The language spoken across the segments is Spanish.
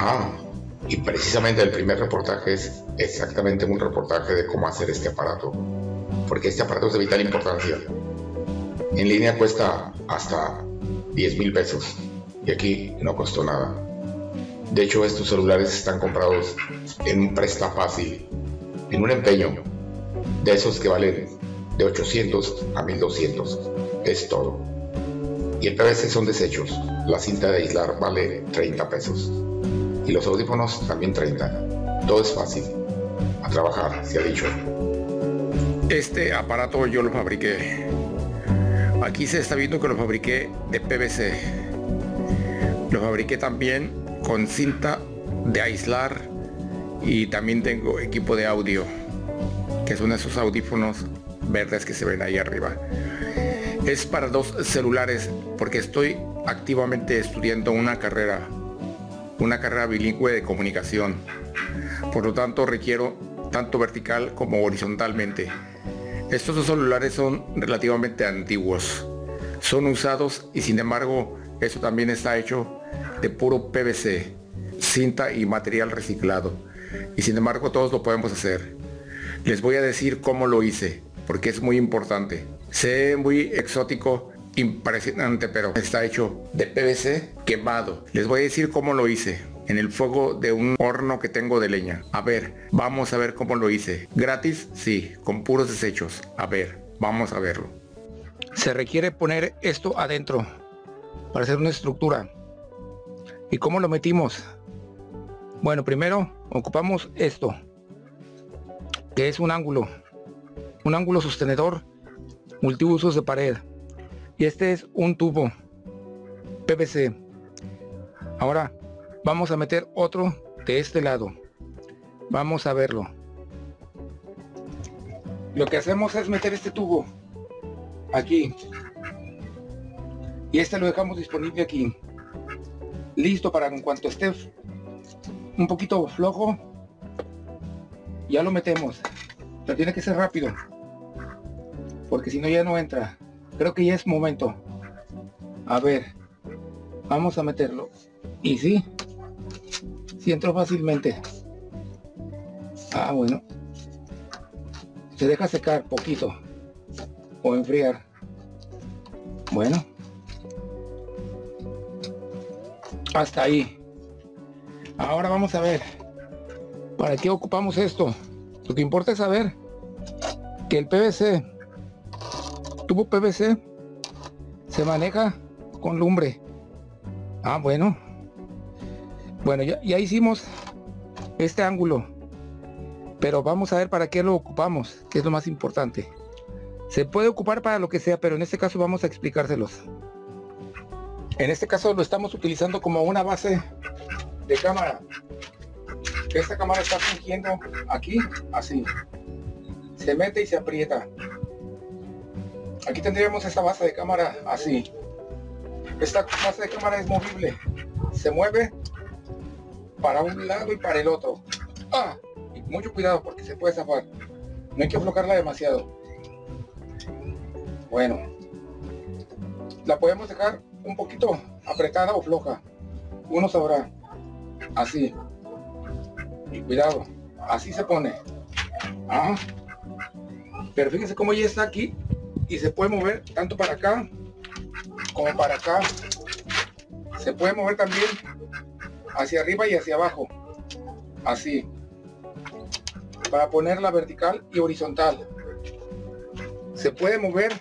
Ah, y precisamente el primer reportaje es exactamente un reportaje de cómo hacer este aparato, porque este aparato es de vital importancia. En línea cuesta hasta 10 mil pesos y aquí no costó nada. De hecho, estos celulares están comprados en un presta fácil, en un empeño, de esos que valen de 800 a 1200. Es todo. Y el PVC son desechos. La cinta de aislar vale 30 pesos. Y los audífonos también 30. Todo es fácil. A trabajar, se ha dicho. Este aparato yo lo fabriqué. Aquí se está viendo que lo fabriqué de PVC. Lo fabriqué también con cinta de aislar y también tengo equipo de audio, que son esos audífonos verdes que se ven ahí arriba. Es para dos celulares porque estoy activamente estudiando una carrera, una carrera bilingüe de comunicación. Por lo tanto requiero tanto vertical como horizontalmente. Estos dos celulares son relativamente antiguos. Son usados y sin embargo eso también está hecho de puro PVC, cinta y material reciclado. Y sin embargo todos lo podemos hacer. Les voy a decir cómo lo hice, porque es muy importante. Sé muy exótico, impresionante, pero está hecho de PVC quemado. Les voy a decir cómo lo hice en el fuego de un horno que tengo de leña. A ver, vamos a ver cómo lo hice. ¿Gratis? Sí, con puros desechos. A ver, vamos a verlo. Se requiere poner esto adentro para hacer una estructura. ¿Y cómo lo metimos? Bueno, primero ocupamos esto, que es un ángulo, un ángulo sostenedor multiusos de pared. Y este es un tubo PVC. Ahora vamos a meter otro de este lado. Vamos a verlo. Lo que hacemos es meter este tubo aquí. Y este lo dejamos disponible aquí. Listo para en cuanto esté un poquito flojo, ya lo metemos. Pero tiene que ser rápido. Porque si no ya no entra. Creo que ya es momento. A ver. Vamos a meterlo. Y sí. Si entró fácilmente. Ah, bueno. Se deja secar poquito. O enfriar. Bueno. Hasta ahí. Ahora vamos a ver. ¿Para qué ocupamos esto? Lo que importa es saber que el PVC, tubo PVC, se maneja con lumbre. Ah, bueno. Bueno, ya, hicimos este ángulo. Pero vamos a ver para qué lo ocupamos, que es lo más importante. Se puede ocupar para lo que sea, pero en este caso vamos a explicárselos. En este caso lo estamos utilizando como una base de cámara. Esta cámara está fungiendo aquí, así. Se mete y se aprieta. Aquí tendríamos esta base de cámara así. Esta base de cámara es movible. Se mueve para un lado y para el otro. Ah, y mucho cuidado porque se puede zafar. No hay que aflojarla demasiado. Bueno, la podemos dejar un poquito apretada o floja. Uno sabrá así y cuidado así se pone ah. pero fíjense cómo ya está aquí y se puede mover tanto para acá como para acá. Se puede mover también hacia arriba y hacia abajo. Así. Para ponerla vertical y horizontal. Se puede mover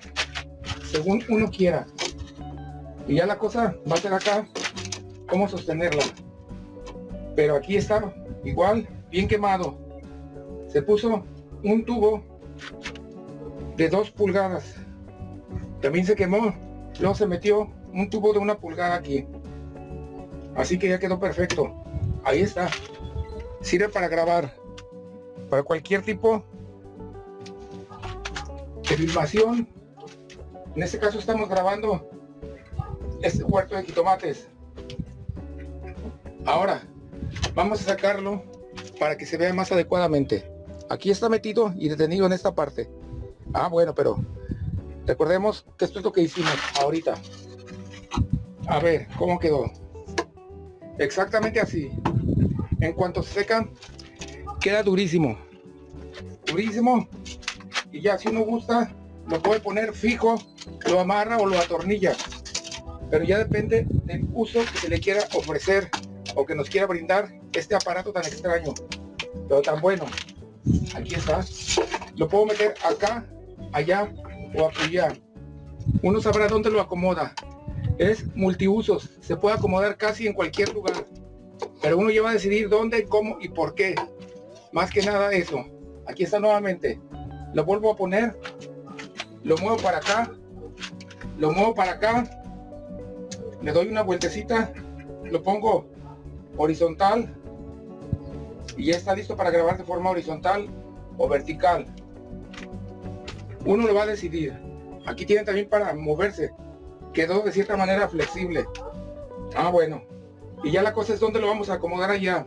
según uno quiera. Y ya la cosa va a ser acá cómo sostenerla pero aquí está igual bien quemado. Se puso un tubo de dos pulgadas. También se quemó. Luego se metió un tubo de una pulgada aquí. Así que ya quedó perfecto. Ahí está. Sirve para grabar. Para cualquier tipo de filmación. En este caso estamos grabando este huerto de jitomates. Ahora Vamos a sacarlo para que se vea más adecuadamente. Aquí está metido y detenido en esta parte. Ah, bueno, pero recordemos que esto es lo que hicimos ahorita. A ver, ¿cómo quedó? Exactamente así. en cuanto se seca, queda durísimo. Durísimo. Y ya si uno gusta, lo puede poner fijo, lo amarra o lo atornilla. Pero ya depende del uso que se le quiera ofrecer o que nos quiera brindar este aparato tan extraño, pero tan bueno. Aquí está. Lo puedo meter acá, allá o allá. Uno sabrá dónde lo acomoda. Es multiusos. Se puede acomodar casi en cualquier lugar. Pero uno lleva a decidir dónde, cómo y por qué. Más que nada eso. Aquí está nuevamente. Lo vuelvo a poner. Lo muevo para acá. Lo muevo para acá. Le doy una vueltecita. Lo pongo horizontal. Y ya está listo para grabar de forma horizontal o vertical. Uno lo va a decidir. Aquí tiene también para moverse. Quedó de cierta manera flexible. Ah, bueno. Y ya la cosa es donde lo vamos a acomodar allá.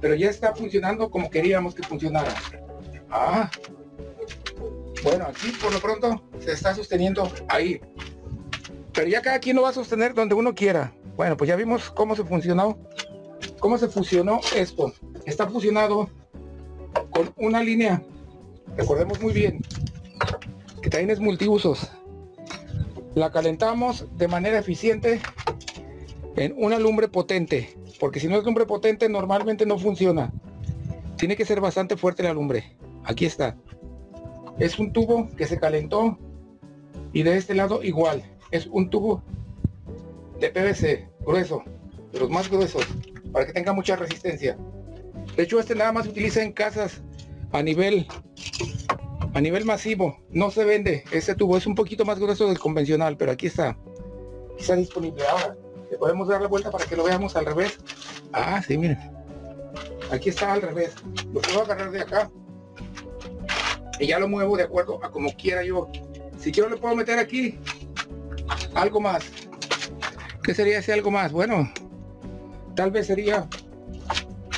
Pero ya está funcionando como queríamos que funcionara. Ah. Bueno, aquí por lo pronto se está sosteniendo ahí. Pero ya cada quien lo va a sostener donde uno quiera. Bueno, pues ya vimos cómo se funcionó. Cómo se fusionó esto. Está fusionado con una línea. Recordemos muy bien que multiusos. La calentamos de manera eficiente en una lumbre potente, porque si no es lumbre potente normalmente no funciona. Tiene que ser bastante fuerte la lumbre. Aquí está. Es un tubo que se calentó y de este lado igual. Es un tubo de PVC grueso, de los más gruesos, para que tenga mucha resistencia. De hecho, este nada más se utiliza en casas a nivel a nivel masivo. No se vende. Este tubo es un poquito más grueso del convencional, pero aquí está. está disponible ahora. Le podemos dar la vuelta para que lo veamos al revés. Ah, sí, miren. Aquí está al revés. Lo puedo agarrar de acá. Y ya lo muevo de acuerdo a como quiera yo. Si quiero le puedo meter aquí algo más. ¿Qué sería ese algo más? Bueno, tal vez sería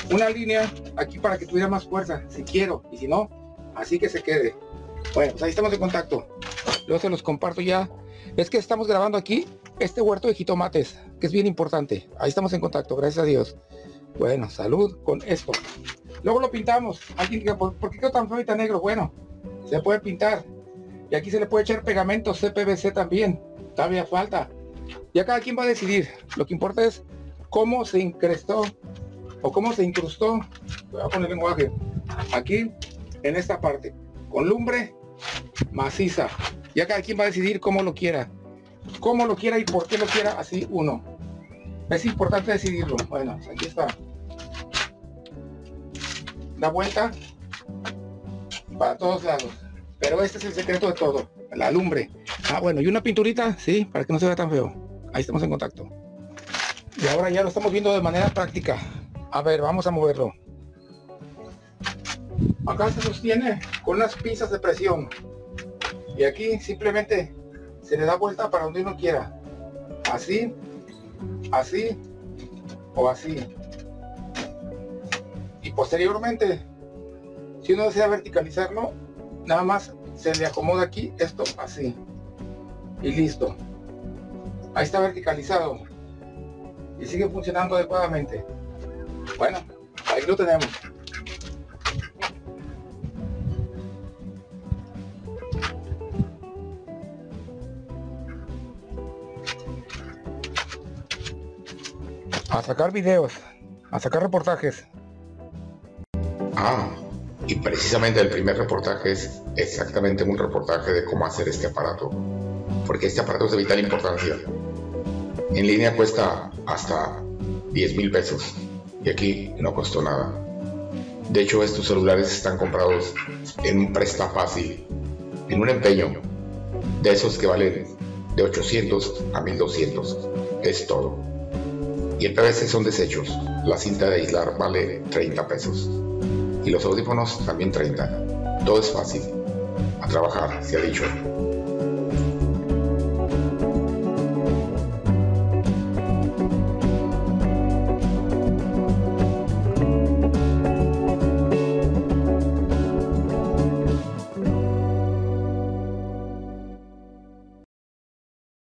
una línea aquí para que tuviera más fuerza, si quiero. Y si no, así que se quede. Bueno, pues ahí estamos en contacto. Luego se los comparto ya. Es que estamos grabando aquí este huerto de jitomates, que es bien importante. Ahí estamos en contacto, gracias a Dios. Bueno, salud con esto. Luego lo pintamos. Alguien ¿por, qué quedó tan feo y tan negro? Bueno, se puede pintar. Y aquí se le puede echar pegamento CPVC también. Todavía falta. Ya cada quien va a decidir. Lo que importa es cómo se increstó o cómo se incrustó. Voy a poner lenguaje. Aquí, en esta parte. Con lumbre maciza. Ya cada quien va a decidir cómo lo quiera cómo lo quiera y por qué lo quiera así uno. Es importante decidirlo. Bueno, pues aquí está. Da vuelta para todos lados. Pero este es el secreto de todo. La lumbre. Ah, bueno, y una pinturita, sí, para que no se vea tan feo. Ahí estamos en contacto. Y ahora ya lo estamos viendo de manera práctica. A ver, vamos a moverlo. Acá se sostiene con unas pinzas de presión. Y aquí simplemente se le da vuelta para donde uno quiera. Así, así o así. Y posteriormente, si uno desea verticalizarlo, nada más se le acomoda aquí esto así. Y listo. Ahí está verticalizado. Y sigue funcionando adecuadamente. Bueno, ahí lo tenemos. A sacar videos, a sacar reportajes. Ah, y precisamente el primer reportaje es exactamente un reportaje de cómo hacer este aparato, porque este aparato es de vital importancia. En línea cuesta hasta 10 mil pesos y aquí no costó nada. De hecho, estos celulares están comprados en un presta fácil, en un empeño, de esos que valen de 800 a 1200. Es todo y el PVC son desechos. La cinta de aislar vale 30 pesos. Y los audífonos también 30. Todo es fácil. A trabajar, se ha dicho.